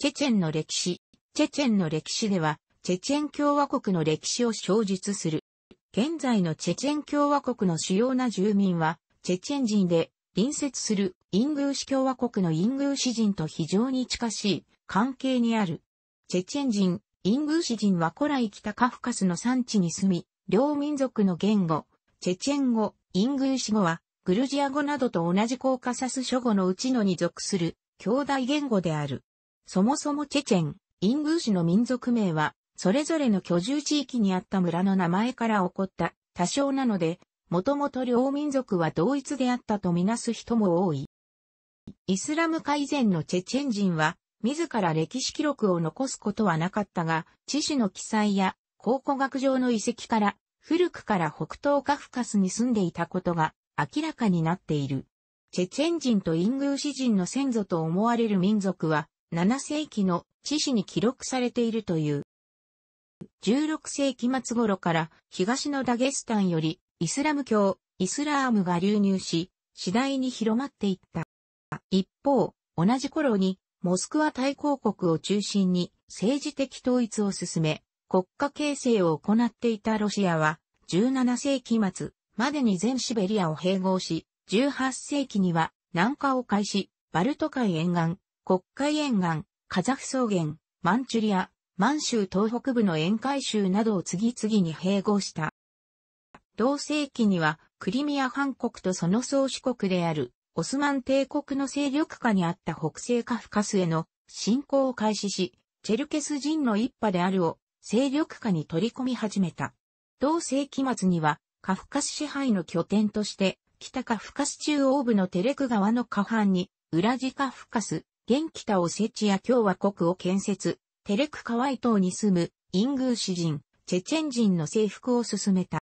チェチェンの歴史。チェチェンの歴史では、チェチェン共和国の歴史を詳述する。現在のチェチェン共和国の主要な住民は、チェチェン人で、隣接するイングーシ共和国のイングーシ人と非常に近しい関係にある。チェチェン人、イングーシ人は古来北カフカスの産地に住み、両民族の言語、チェチェン語、イングーシ語は、グルジア語などと同じコーカサス諸語のうちのに属する兄弟言語である。そもそもチェチェン、イングーシの民族名は、それぞれの居住地域にあった村の名前から起こった多少なので、もともと両民族は同一であったとみなす人も多い。イスラム改善のチェチェン人は、自ら歴史記録を残すことはなかったが、知史の記載や考古学上の遺跡から、古くから北東カフカスに住んでいたことが明らかになっている。チェチェン人とイングーシ人の先祖と思われる民族は、7世紀の知史に記録されているという。16世紀末頃から東のダゲスタンよりイスラム教、イスラームが流入し、次第に広まっていった。一方、同じ頃にモスクワ大公国を中心に政治的統一を進め、国家形成を行っていたロシアは、17世紀末までに全シベリアを併合し、18世紀には南下を開始、バルト海沿岸、国海沿岸、カザフ草原、マンチュリア、満州東北部の沿海州などを次々に併合した。同世紀には、クリミア半国とその宗主国である、オスマン帝国の勢力下にあった北西カフカスへの侵攻を開始し、チェルケス人の一派であるを勢力下に取り込み始めた。同世紀末には、カフカス支配の拠点として、北カフカス中央部のテレク川の下半に、ウラジカフカス、現北オセチア共和国を建設、テレクカワイ島に住むイングーシ人、チェチェン人の征服を進めた。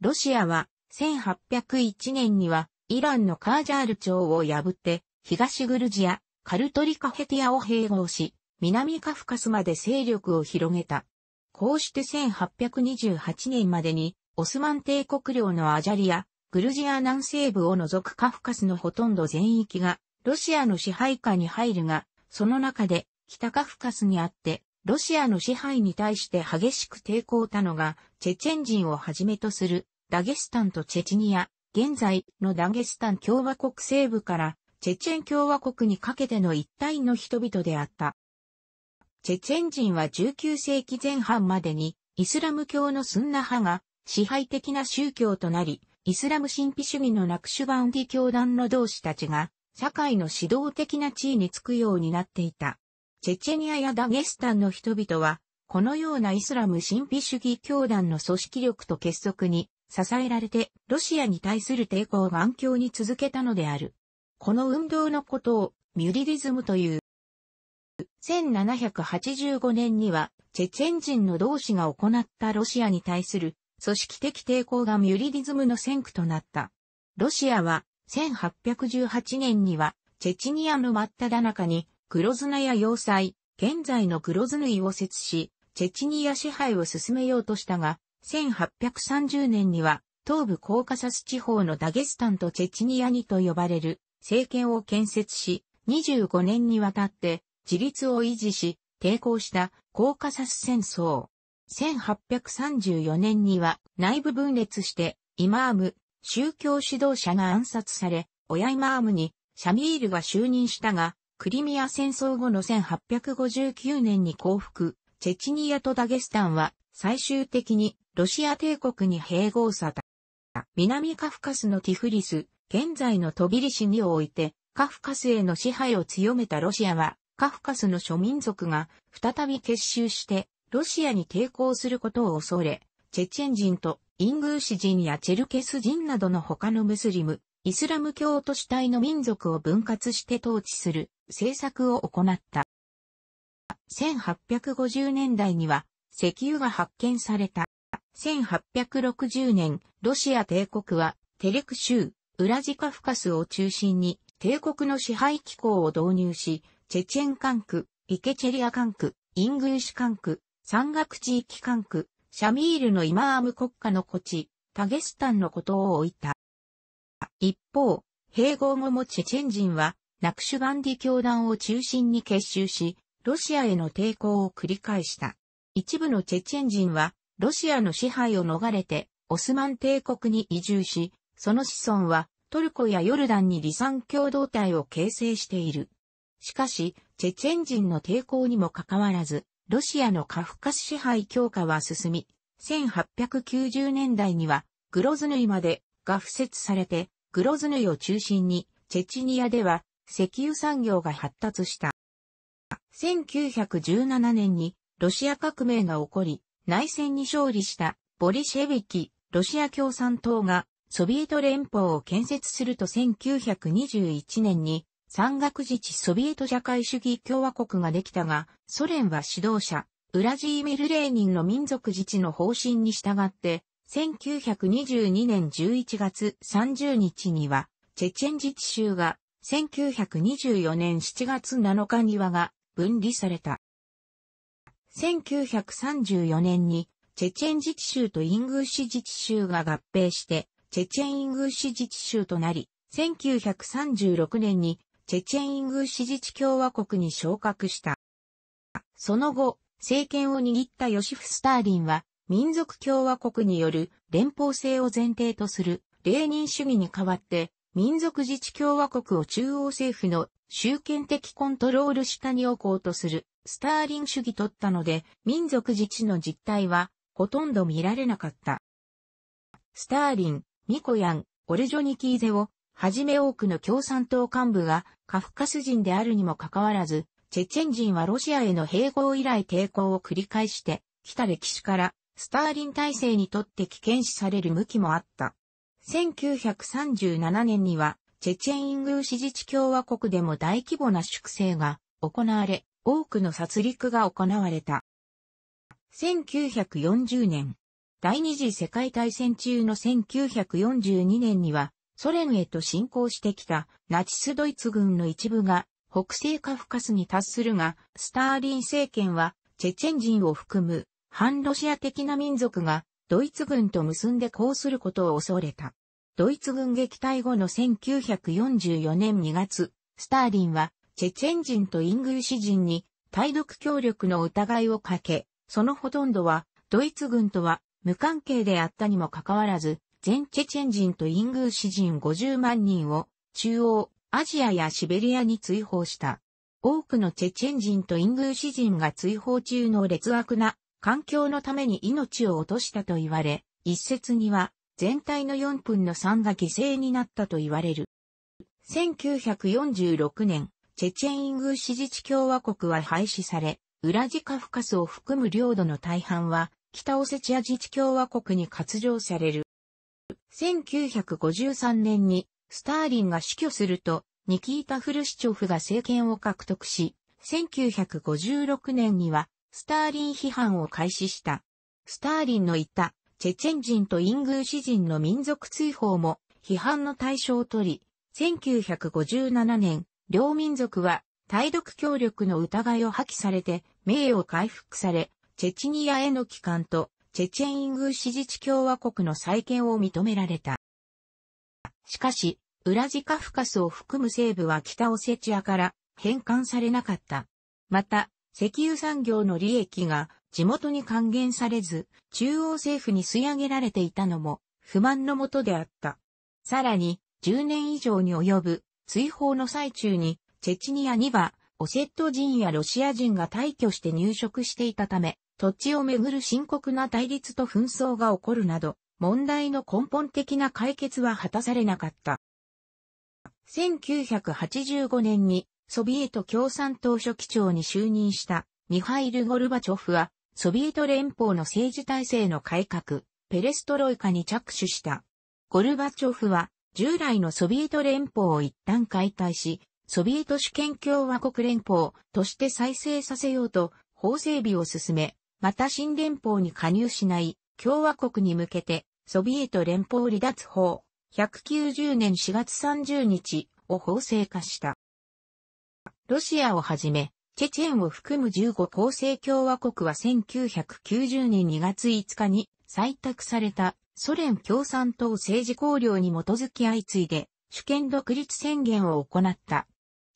ロシアは1801年にはイランのカージャール朝を破って東グルジア、カルトリカヘティアを併合し、南カフカスまで勢力を広げた。こうして1828年までにオスマン帝国領のアジャリア、グルジア南西部を除くカフカスのほとんど全域がロシアの支配下に入るが、その中で北カフカスにあって、ロシアの支配に対して激しく抵抗たのが、チェチェン人をはじめとする、ダゲスタンとチェチニア、現在のダゲスタン共和国西部から、チェチェン共和国にかけての一帯の人々であった。チェチェン人は19世紀前半までに、イスラム教のスンナ派が支配的な宗教となり、イスラム神秘主義のナクシュバンディ教団の同志たちが社会の指導的な地位につくようになっていた。チェチェニアやダゲスタンの人々は、このようなイスラム神秘主義教団の組織力と結束に支えられて、ロシアに対する抵抗を眼鏡に続けたのである。この運動のことをミュリリズムという。1785年には、チェチェン人の同志が行ったロシアに対する組織的抵抗がミュリリズムの先駆となった。ロシアは1818年には、チェチニアの真っ只中に、グロズナや要塞、現在のグロズヌイを設し、チェチニア支配を進めようとしたが、1830年には、東部コーカサス地方のダゲスタンとチェチニアにと呼ばれる政権を建設し、25年にわたって自立を維持し、抵抗したコーカサス戦争。1834年には内部分裂してイマーム、宗教指導者が暗殺され、親イマームにシャミールが就任したが、クリミア戦争後の1859年に降伏、チェチニアとダゲスタンは最終的にロシア帝国に併合された。南カフカスのティフリス、現在のトビリシにおいて、カフカスへの支配を強めたロシアは、カフカスの諸民族が再び結集して、ロシアに抵抗することを恐れ、チェチェン人とイングーシ人やチェルケス人などの他のムスリム、イスラム教徒主体の民族を分割して統治する政策を行った。1850年代には石油が発見された。1860年、ロシア帝国はテレク州、ウラジカフカスを中心に帝国の支配機構を導入し、チェチェン管区、イケチェリア管区、イングーシ管区、山岳地域管区、シャミールのイマーム国家の古地、タゲスタンのことを置いた。一方、併合後もチェチェン人は、ナクシュバンディ教団を中心に結集し、ロシアへの抵抗を繰り返した。一部のチェチェン人は、ロシアの支配を逃れて、オスマン帝国に移住し、その子孫は、トルコやヨルダンに離散共同体を形成している。しかし、チェチェン人の抵抗にもかかわらず、ロシアのカフカス支配強化は進み、1890年代には、グロズヌイまでが付設されて、グロズヌイを中心に、チェチニアでは石油産業が発達した。1917年にロシア革命が起こり、内戦に勝利したボリシェビキ、ロシア共産党がソビエト連邦を建設すると1921年に山岳自治ソビエト社会主義共和国ができたが、ソ連は指導者、ウラジーミル・レーニンの民族自治の方針に従って、1922年11月30日には、チェチェン自治州が、1924年7月7日にはが分離された。1934年に、チェチェン自治州とイングーシ自治州が合併して、チェチェンイングーシ自治州となり、1936年にチェチェンイングーシ自治共和国に昇格した。その後、政権を握ったヨシフ・スターリンは、民族共和国による連邦制を前提とするレーニン主義に代わって、民族自治共和国を中央政府の集権的コントロール下に置こうとするスターリン主義取ったので、民族自治の実態はほとんど見られなかった。スターリン、ミコヤン、オルジョニキーゼをはじめ多くの共産党幹部がカフカス人であるにもかかわらず、チェチェン人はロシアへの併合以来抵抗を繰り返して、来た歴史からスターリン体制にとって危険視される向きもあった。1937年には、チェチェンイングーシ自治共和国でも大規模な粛清が行われ、多くの殺戮が行われた。1940年、第二次世界大戦中の1942年には、ソ連へと侵攻してきたナチスドイツ軍の一部が北西カフカスに達するが、スターリン政権はチェチェン人を含む反ロシア的な民族がドイツ軍と結んでこうすることを恐れた。ドイツ軍撃退後の1944年2月、スターリンはチェチェン人とイングルシ人に対独協力の疑いをかけ、そのほとんどはドイツ軍とは無関係であったにもかかわらず、全チェチェン人とイングーシ人50万人を中央、アジアやシベリアに追放した。多くのチェチェン人とイングーシ人が追放中の劣悪な環境のために命を落としたと言われ、一説には全体の4分の3が犠牲になったと言われる。1946年、チェチェンイングーシ自治共和国は廃止され、ウラジカフカスを含む領土の大半は北オセチア自治共和国に割譲される。1953年にスターリンが死去すると、ニキータ・フルシチョフが政権を獲得し、1956年にはスターリン批判を開始した。スターリンの言ったチェチェン人とイングーシ人の民族追放も批判の対象を取り、1957年、両民族は対独協力の疑いを破棄されて名誉回復され、チェチニアへの帰還とチェチェンイングーシ自治共和国の再建を認められた。しかし、ウラジカフカスを含む西部は北オセチアから返還されなかった。また、石油産業の利益が地元に還元されず、中央政府に吸い上げられていたのも不満のもとであった。さらに、10年以上に及ぶ追放の最中に、チェチニアには、オセット人やロシア人が退去して入植していたため、土地をめぐる深刻な対立と紛争が起こるなど、問題の根本的な解決は果たされなかった。1985年にソビエト共産党書記長に就任したミハイル・ゴルバチョフは、ソビエト連邦の政治体制の改革、ペレストロイカに着手した。ゴルバチョフは、従来のソビエト連邦を一旦解体し、ソビエト主権共和国連邦として再生させようと法整備を進め、また新連邦に加入しない共和国に向けてソビエト連邦離脱法190年4月30日を法制化した。ロシアをはじめ、チェチェンを含む15構成共和国は1990年2月5日に採択されたソ連共産党政治綱領に基づき相次いで主権独立宣言を行った。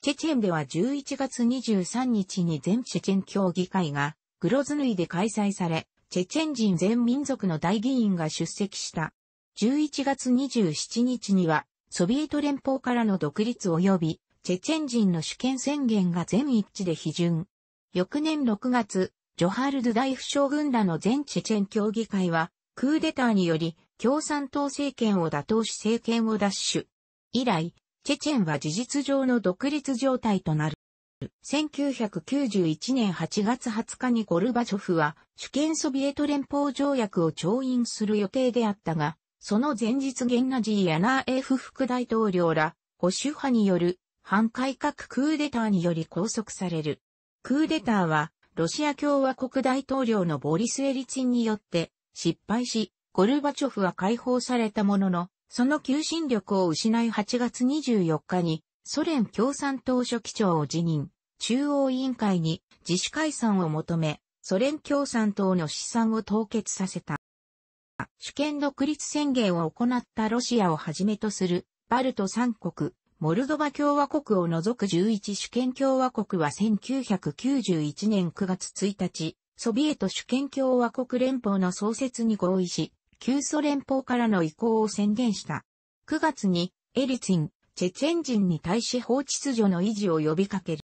チェチェンでは11月23日に全チェチェン協議会がグロズヌイで開催され、チェチェン人全民族の大議員が出席した。11月27日には、ソビエト連邦からの独立及び、チェチェン人の主権宣言が全一致で批准。翌年6月、ジョハルド大府将軍らの全チェチェン協議会は、クーデターにより共産党政権を打倒し政権を奪取。以来、チェチェンは事実上の独立状態となる。1991年8月20日にゴルバチョフは主権ソビエト連邦条約を調印する予定であったが、その前日ゲンナジー・ヤナーエフ副大統領ら保守派による反改革クーデターにより拘束される。クーデターはロシア共和国大統領のボリス・エリツィンによって失敗し、ゴルバチョフは解放されたものの、その求心力を失い8月24日にソ連共産党書記長を辞任、中央委員会に自主解散を求め、ソ連共産党の資産を凍結させた。主権独立宣言を行ったロシアをはじめとするバルト三国、モルドバ共和国を除く11主権共和国は1991年9月1日、ソビエト主権共和国連邦の創設に合意し、旧ソ連邦からの移行を宣言した。9月に、エリツィン、チェチェン人に対し法秩序の維持を呼びかける。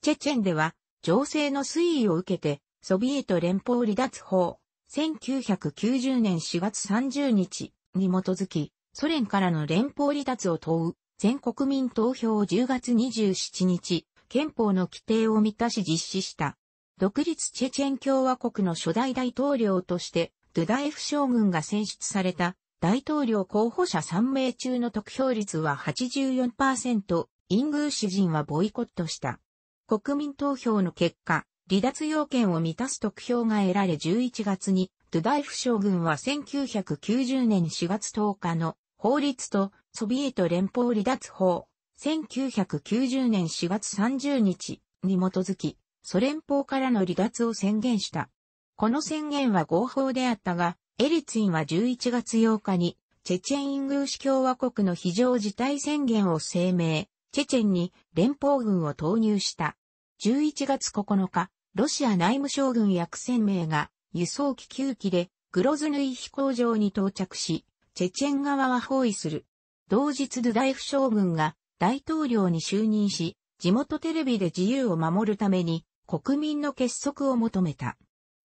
チェチェンでは、情勢の推移を受けて、ソビエト連邦離脱法、1990年4月30日に基づき、ソ連からの連邦離脱を問う、全国民投票を10月27日、憲法の規定を満たし実施した。独立チェチェン共和国の初代大統領として、ドゥダエフ将軍が選出された大統領候補者3名中の得票率は84%、イングーシ人はボイコットした。国民投票の結果、離脱要件を満たす得票が得られ11月に、ドゥダイフ将軍は1990年4月10日の法律とソビエト連邦離脱法、1990年4月30日に基づき、ソ連邦からの離脱を宣言した。この宣言は合法であったが、エリツィンは11月8日に、チェチェンイングーシ共和国の非常事態宣言を声明、チェチェンに連邦軍を投入した。11月9日、ロシア内務省軍役船名が輸送機9機でグロズヌイ飛行場に到着し、チェチェン側は包囲する。同日ドゥダイフ将軍が大統領に就任し、地元テレビで自由を守るために国民の結束を求めた。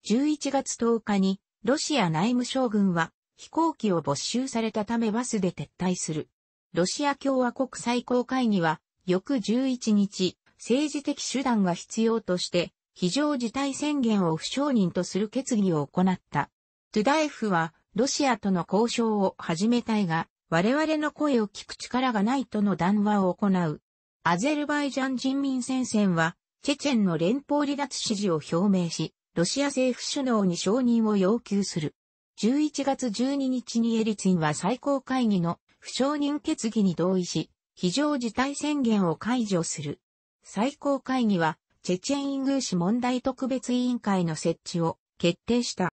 11月10日に、ロシア内務省軍は、飛行機を没収されたためバスで撤退する。ロシア共和国最高会議は、翌11日、政治的手段が必要として、非常事態宣言を不承認とする決議を行った。トゥダエフは、ロシアとの交渉を始めたいが、我々の声を聞く力がないとの談話を行う。アゼルバイジャン人民戦線は、チェチェンの連邦離脱支持を表明し、ロシア政府首脳に承認を要求する。11月12日にエリツィンは最高会議の不承認決議に同意し、非常事態宣言を解除する。最高会議は、チェチェンイングーシ問題特別委員会の設置を決定した。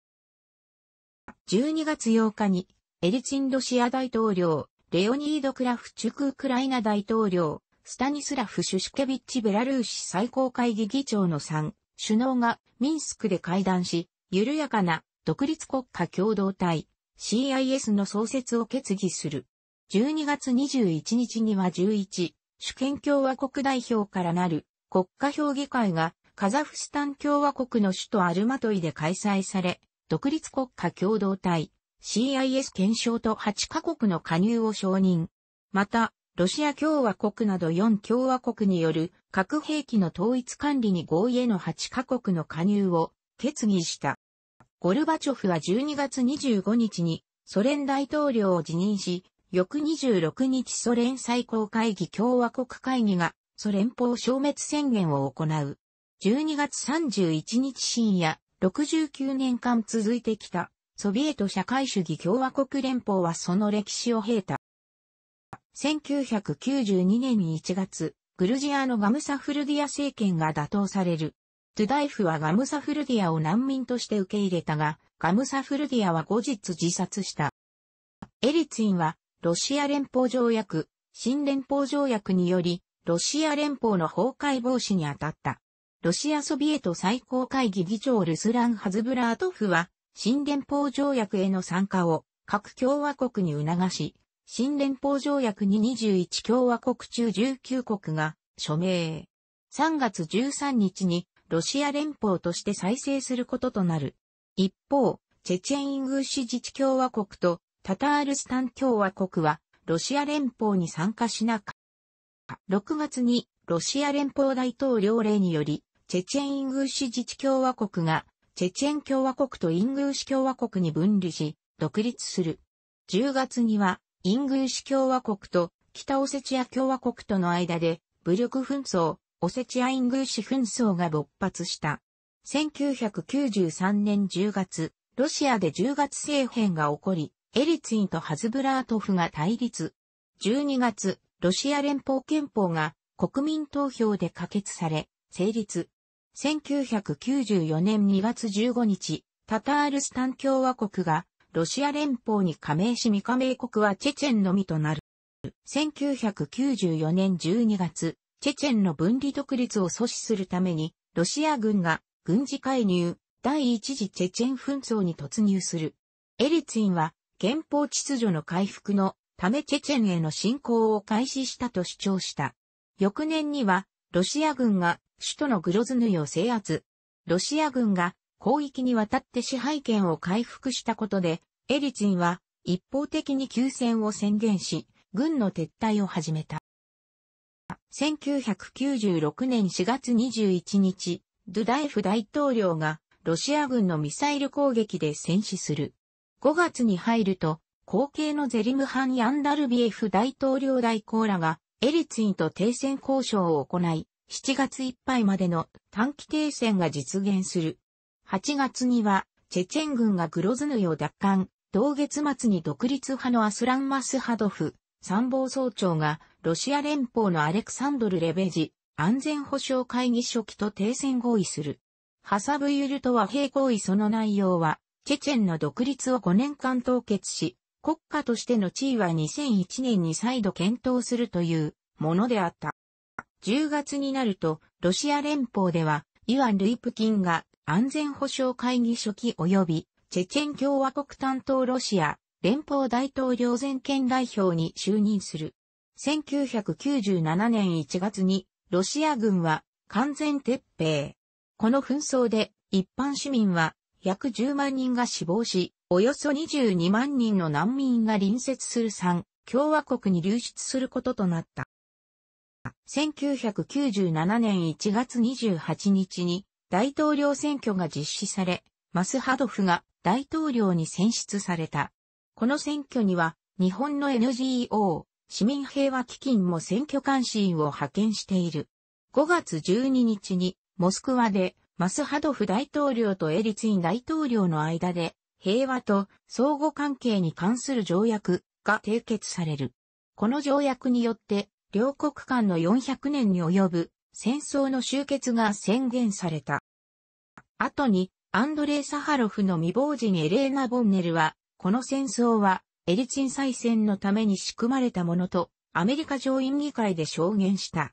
12月8日に、エリツィンロシア大統領、レオニード・クラフチュクウクライナ大統領、スタニスラフ・シュシュケビッチ・ベラルーシ最高会議議長の3、首脳がミンスクで会談し、緩やかな独立国家共同体 CIS の創設を決議する。12月21日には11、主権共和国代表からなる国家評議会がカザフスタン共和国の首都アルマトイで開催され、独立国家共同体 CIS 検証と8カ国の加入を承認。また、ロシア共和国など4共和国による核兵器の統一管理に合意への8カ国の加入を決議した。ゴルバチョフは12月25日にソ連大統領を辞任し、翌26日ソ連最高会議共和国会議がソ連邦消滅宣言を行う。12月31日深夜、69年間続いてきたソビエト社会主義共和国連邦はその歴史を経た。1992年1月、グルジアのガムサフルディア政権が打倒される。トゥダイフはガムサフルディアを難民として受け入れたが、ガムサフルディアは後日自殺した。エリツィンは、ロシア連邦条約、新連邦条約により、ロシア連邦の崩壊防止に当たった。ロシアソビエト最高会議議長ルスラン・ハズブラートフは、新連邦条約への参加を各共和国に促し、新連邦条約に21共和国中19国が署名。3月13日にロシア連邦として再生することとなる。一方、チェチェンイングーシ自治共和国とタタールスタン共和国はロシア連邦に参加しなかった。6月にロシア連邦大統領令により、チェチェンイングーシ自治共和国がチェチェン共和国とイングーシ共和国に分離し、独立する。10月にはイングーシ共和国と北オセチア共和国との間で武力紛争、オセチアイングーシ紛争が勃発した。1993年10月、ロシアで10月政変が起こり、エリツィンとハズブラートフが対立。12月、ロシア連邦憲法が国民投票で可決され、成立。1994年2月15日、タタールスタン共和国がロシア連邦に加盟し未加盟国はチェチェンのみとなる。1994年12月、チェチェンの分離独立を阻止するために、ロシア軍が軍事介入、第一次チェチェン紛争に突入する。エリツィンは、憲法秩序の回復のためチェチェンへの侵攻を開始したと主張した。翌年には、ロシア軍が首都のグロズヌイを制圧。ロシア軍が広域にわたって支配権を回復したことで、エリツィンは一方的に休戦を宣言し、軍の撤退を始めた。1996年4月21日、ドゥダエフ大統領がロシア軍のミサイル攻撃で戦死する。5月に入ると、後継のゼリムハン・ヤンダルビエフ大統領代行らがエリツィンと停戦交渉を行い、7月いっぱいまでの短期停戦が実現する。8月には、チェチェン軍がグロズヌイを奪還、同月末に独立派のアスラン・マスハドフ、参謀総長が、ロシア連邦のアレクサンドル・レベジ、安全保障会議書記と停戦合意する。ハサブユルと和平合意その内容は、チェチェンの独立を5年間凍結し、国家としての地位は2001年に再度検討するというものであった。10月になると、ロシア連邦では、イワン・ルイプキンが安全保障会議書記及び、チェチェン共和国担当ロシア連邦大統領全権代表に就任する。1997年1月にロシア軍は完全撤兵。この紛争で一般市民は約10万人が死亡し、およそ22万人の難民が隣接する3共和国に流出することとなった。1997年1月28日に大統領選挙が実施され、マスハドフが大統領に選出された。この選挙には、日本の NGO、市民平和基金も選挙監視員を派遣している。5月12日に、モスクワで、マスハドフ大統領とエリツィン大統領の間で、平和と相互関係に関する条約が締結される。この条約によって、両国間の400年に及ぶ戦争の終結が宣言された。後に、アンドレイ・サハロフの未亡人エレーナ・ボンネルは、この戦争はエリツィン再選のために仕組まれたものとアメリカ上院議会で証言した。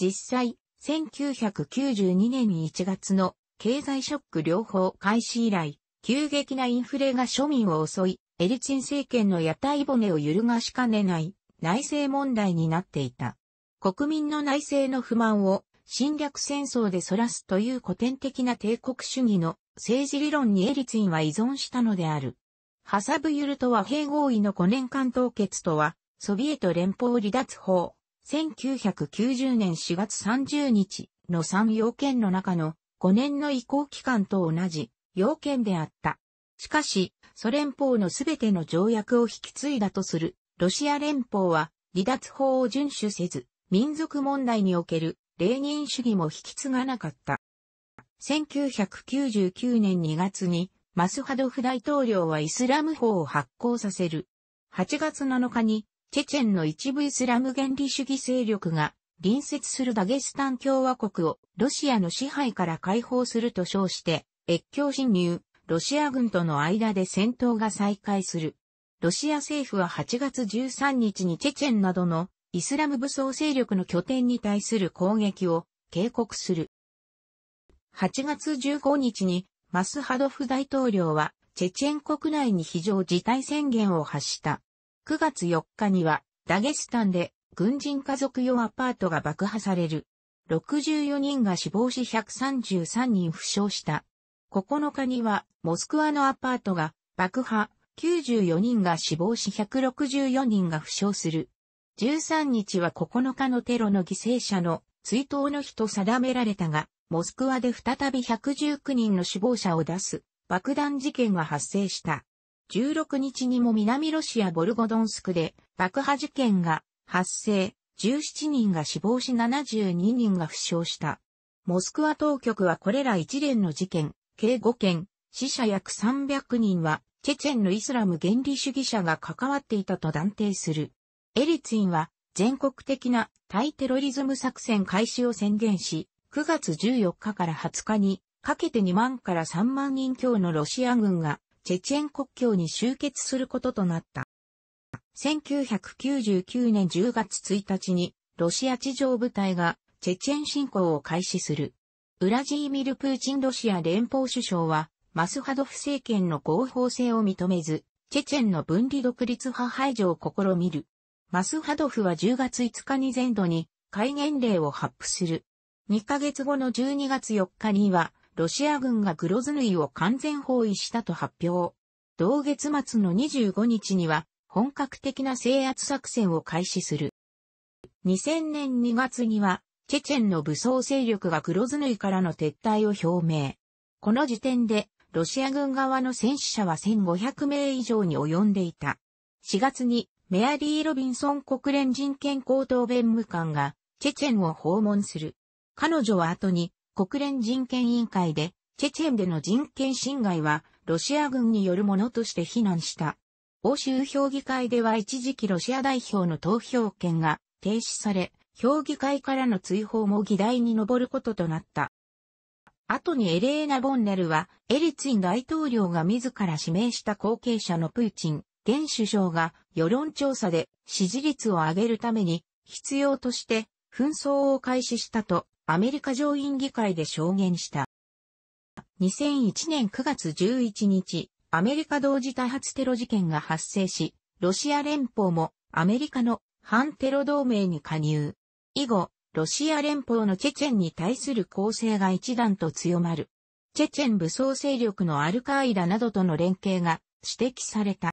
実際、1992年1月の経済ショック両方開始以来、急激なインフレが庶民を襲い、エリツィン政権の屋台骨を揺るがしかねない内政問題になっていた。国民の内政の不満を侵略戦争で反らすという古典的な帝国主義の政治理論にエリツィンは依存したのである。ハサブユルと和平合意の5年間凍結とは、ソビエト連邦離脱法、1990年4月30日の3要件の中の5年の移行期間と同じ要件であった。しかし、ソ連邦のすべての条約を引き継いだとするロシア連邦は離脱法を遵守せず、民族問題におけるレーニン主義も引き継がなかった。1999年2月にマスハドフ大統領はイスラム法を発行させる。8月7日に、チェチェンの一部イスラム原理主義勢力が、隣接するダゲスタン共和国をロシアの支配から解放すると称して、越境侵入、ロシア軍との間で戦闘が再開する。ロシア政府は8月13日にチェチェンなどのイスラム武装勢力の拠点に対する攻撃を警告する。8月15日にマスハドフ大統領はチェチェン国内に非常事態宣言を発した。9月4日にはダゲスタンで軍人家族用アパートが爆破される。64人が死亡し133人負傷した。9日にはモスクワのアパートが爆破、94人が死亡し164人が負傷する。13日は9日のテロの犠牲者の追悼の日と定められたが、モスクワで再び119人の死亡者を出す爆弾事件が発生した。16日にも南ロシアボルゴドンスクで爆破事件が発生、17人が死亡し72人が負傷した。モスクワ当局はこれら一連の事件、計5件、死者約300人はチェチェンのイスラム原理主義者が関わっていたと断定する。エリツィンは全国的な対テロリズム作戦開始を宣言し、9月14日から20日にかけて2万から3万人強のロシア軍がチェチェン国境に集結することとなった。1999年10月1日にロシア地上部隊がチェチェン侵攻を開始する。ウラジーミル・プーチンロシア連邦首相はマスハドフ政権の合法性を認めず、チェチェンの分離独立派排除を試みる。マスハドフは10月5日に全土に戒厳令を発布する。2ヶ月後の12月4日には、ロシア軍がグロズヌイを完全包囲したと発表。同月末の25日には、本格的な制圧作戦を開始する。2000年2月には、チェチェンの武装勢力がグロズヌイからの撤退を表明。この時点で、ロシア軍側の戦死者は1500名以上に及んでいた。4月にメアリー・ロビンソン国連人権高等弁務官がチェチェンを訪問する。彼女は後に国連人権委員会でチェチェンでの人権侵害はロシア軍によるものとして非難した。欧州評議会では一時期ロシア代表の投票権が停止され、評議会からの追放も議題に上ることとなった。後にエレーナ・ボンネルは、エリツィン大統領が自ら指名した後継者のプーチン、現首相が世論調査で支持率を上げるために必要として紛争を開始したとアメリカ上院議会で証言した。2001年9月11日、アメリカ同時多発テロ事件が発生し、ロシア連邦もアメリカの反テロ同盟に加入。以後、ロシア連邦のチェチェンに対する攻勢が一段と強まる。チェチェン武装勢力のアルカイダなどとの連携が指摘された。